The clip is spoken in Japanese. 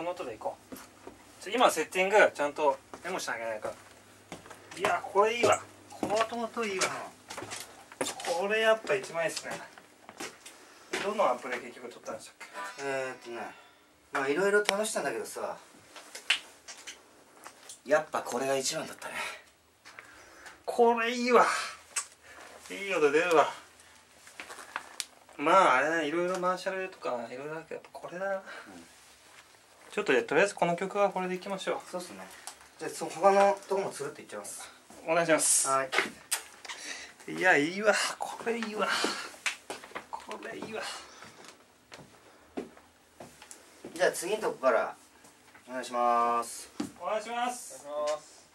音でいこう。ちょ今セッティングちゃんとメモしなきゃいけないから。いやこれいいわ。この音いいわ。これやっぱ一番いいっすね。どのアップで結局撮ったんでしたっえー、っとね。まあいろいろ試したんだけどさ。やっぱこれが一番だったね。けこれいいわ。いい音出るわ。まああれだね。いろいろマーシャルとかいろいろあるけどやっぱこれだな、ちょっととりあえずこの曲はこれでいきましょそうっすね。じゃあそ他のとこもつるっていっちゃいます。うお願いします。はい。いやいいわ。これいいわ。これいいわ。じゃあ次のとこからお願いします。お願いします。お願いします